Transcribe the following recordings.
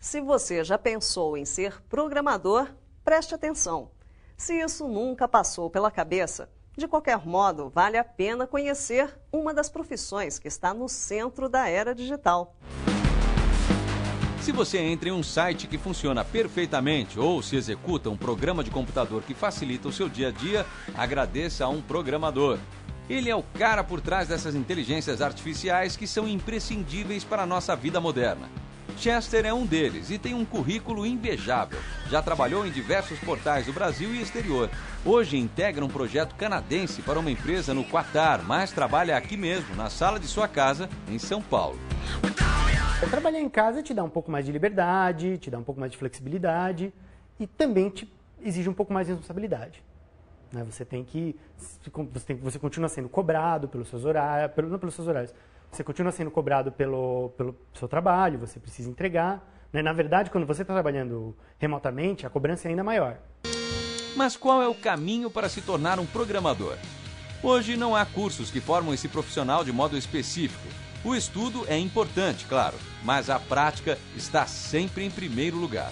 Se você já pensou em ser programador, preste atenção. Se isso nunca passou pela cabeça, de qualquer modo, vale a pena conhecer uma das profissões que está no centro da era digital. Se você entra em um site que funciona perfeitamente ou se executa um programa de computador que facilita o seu dia a dia, agradeça a um programador. Ele é o cara por trás dessas inteligências artificiais que são imprescindíveis para a nossa vida moderna. Chester é um deles e tem um currículo invejável. Já trabalhou em diversos portais do Brasil e exterior. Hoje integra um projeto canadense para uma empresa no Qatar, mas trabalha aqui mesmo, na sala de sua casa, em São Paulo. Trabalhar em casa te dá um pouco mais de liberdade, te dá um pouco mais de flexibilidade e também te exige um pouco mais de responsabilidade. Né? Você tem que você, tem, você continua sendo cobrado pelos seus horários, não pelos seus horários, você continua sendo cobrado pelo, pelo seu trabalho, você precisa entregar. Né? Na verdade, quando você está trabalhando remotamente, a cobrança é ainda maior. Mas qual é o caminho para se tornar um programador? Hoje não há cursos que formam esse profissional de modo específico. O estudo é importante, claro, mas a prática está sempre em primeiro lugar.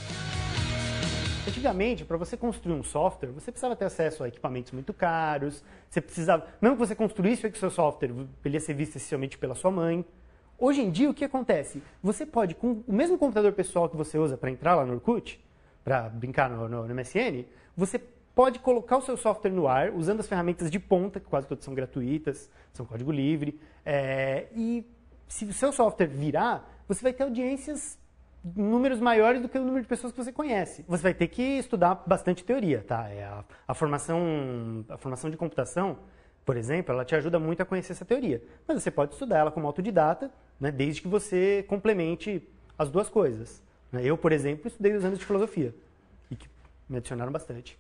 Antigamente, para você construir um software, você precisava ter acesso a equipamentos muito caros, você precisava, mesmo que você construísse o seu software, ele ia ser visto essencialmente pela sua mãe. Hoje em dia, o que acontece? Você pode, com o mesmo computador pessoal que você usa para entrar lá no Orkut, para brincar no, no, no, MSN, você pode colocar o seu software no ar usando as ferramentas de ponta, que quase todas são gratuitas, são código livre, é, e se o seu software virar, você vai ter audiências números maiores do que o número de pessoas que você conhece. Você vai ter que estudar bastante teoria, tá? É a, a, formação, a formação de computação, por exemplo, ela te ajuda muito a conhecer essa teoria. Mas você pode estudar ela como autodidata, né, desde que você complemente as duas coisas. Né? Eu, por exemplo, estudei os anos de filosofia e que me adicionaram bastante.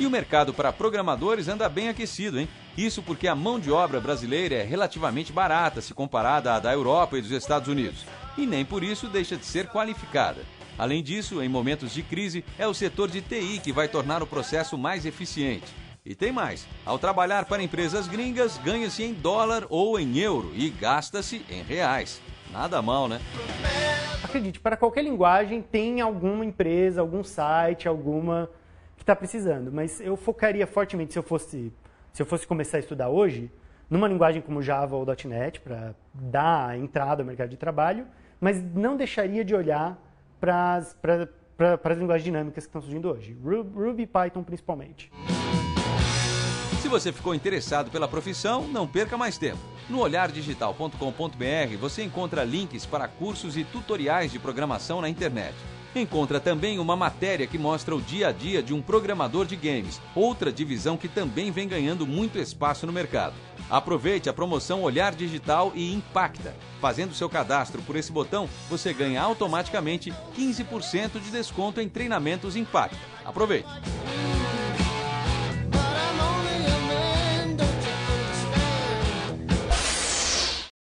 E o mercado para programadores anda bem aquecido, hein? Isso porque a mão de obra brasileira é relativamente barata se comparada à da Europa e dos Estados Unidos. E nem por isso deixa de ser qualificada. Além disso, em momentos de crise, é o setor de TI que vai tornar o processo mais eficiente. E tem mais: ao trabalhar para empresas gringas, ganha-se em dólar ou em euro e gasta-se em reais. Nada mal, né? Acredite, para qualquer linguagem tem alguma empresa, algum site, alguma que está precisando. Mas eu focaria fortemente, se eu fosse, se eu fosse começar a estudar hoje, numa linguagem como Java ou .NET, para dar entrada ao mercado de trabalho, mas não deixaria de olhar para as linguagens dinâmicas que estão surgindo hoje. Ruby e Python principalmente. Se você ficou interessado pela profissão, não perca mais tempo. No olhardigital.com.br você encontra links para cursos e tutoriais de programação na internet. Encontra também uma matéria que mostra o dia a dia de um programador de games, outra divisão que também vem ganhando muito espaço no mercado. Aproveite a promoção Olhar Digital e Impacta. Fazendo seu cadastro por esse botão, você ganha automaticamente 15% de desconto em treinamentos Impacta. Aproveite!